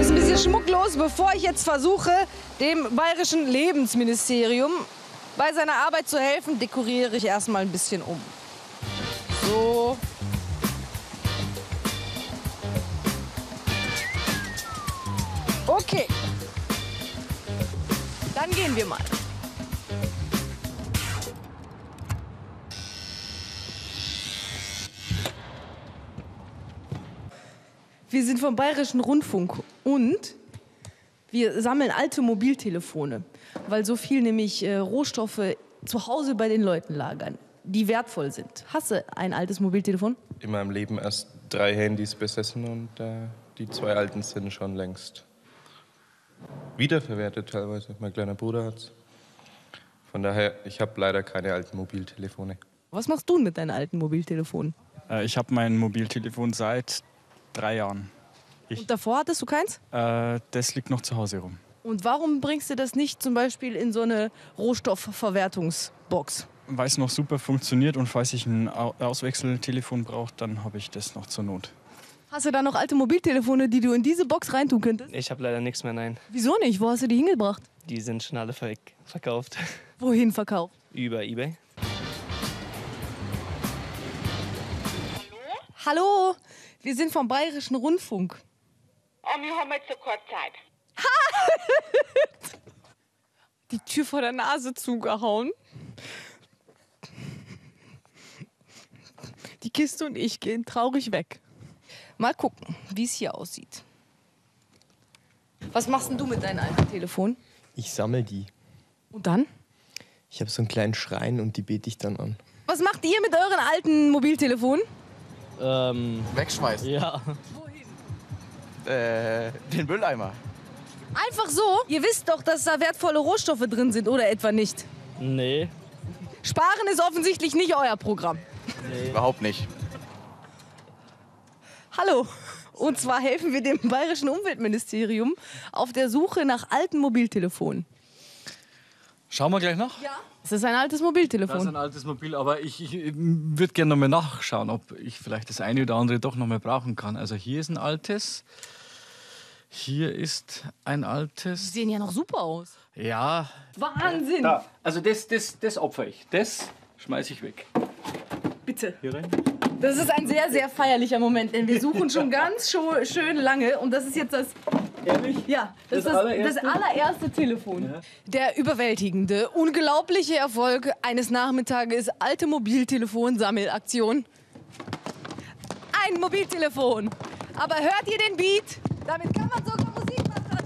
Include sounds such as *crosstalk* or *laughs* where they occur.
Ist ein bisschen schmucklos. Bevor ich jetzt versuche, dem bayerischen Lebensministerium bei seiner Arbeit zu helfen, dekoriere ich erstmal ein bisschen um. So. Okay. Dann gehen wir mal. Wir sind vom Bayerischen Rundfunk und wir sammeln alte Mobiltelefone, weil so viel nämlich äh, Rohstoffe zu Hause bei den Leuten lagern, die wertvoll sind. Hast du ein altes Mobiltelefon? In meinem Leben erst drei Handys besessen und äh, die zwei alten sind schon längst wiederverwertet teilweise. Mein kleiner Bruder hat's. Von daher, ich habe leider keine alten Mobiltelefone. Was machst du mit deinen alten Mobiltelefonen? Äh, Ich habe mein Mobiltelefon seit drei Jahren. Ich- Und davor hattest du keins? Äh, das liegt noch zu Hause rum. Und warum bringst du das nicht zum Beispiel in so eine Rohstoffverwertungsbox? Weil es noch super funktioniert und falls ich ein Au- Auswechseltelefon brauche, dann habe ich das noch zur Not. Hast du da noch alte Mobiltelefone, die du in diese Box reintun könntest? Ich habe leider nichts mehr, nein. Wieso nicht? Wo hast du die hingebracht? Die sind schon alle ver verkauft. Wohin verkauft? Über Ebay. Hallo, wir sind vom Bayerischen Rundfunk. Oh, wir haben jetzt so kurz Zeit. *laughs* Die Tür vor der Nase zugehauen. Die Kiste und ich gehen traurig weg. Mal gucken, wie es hier aussieht. Was machst denn du mit deinem alten Telefon? Ich sammle die. Und dann? Ich habe so einen kleinen Schrein und die bete ich dann an. Was macht ihr mit euren alten Mobiltelefonen? Ähm, Wegschmeißen. ja. Äh, den Mülleimer. Einfach so? Ihr wisst doch, dass da wertvolle Rohstoffe drin sind, oder etwa nicht? Nee. Sparen ist offensichtlich nicht euer Programm. Überhaupt nicht. Hallo. Und zwar helfen wir dem Bayerischen Umweltministerium auf der Suche nach alten Mobiltelefonen. Schauen wir gleich nach. Ja. Es ist ein altes Das ist Mobiltelefon. ein altes Mobil, aber ich, ich würde gerne noch mal nachschauen, ob ich vielleicht das eine oder andere doch noch mal brauchen kann. Also hier ist ein altes. Hier ist ein Die altes. sehen ja noch super aus. Ja. Wahnsinn. Da. Also das, das, das opfer ich. Das schmeiße ich weg. Bitte. Hier rein. Das ist ein sehr, sehr feierlicher Moment, denn wir suchen schon *laughs* ganz schön lange und das ist jetzt das. Ehrlich? Ja, das, Das ist das, allererste? das allererste Telefon. Der überwältigende, unglaubliche Erfolg eines Nachmittages alte Mobiltelefon-Sammelaktion. Ein Mobiltelefon. Aber hört ihr den Beat? Damit kann man sogar Musik machen.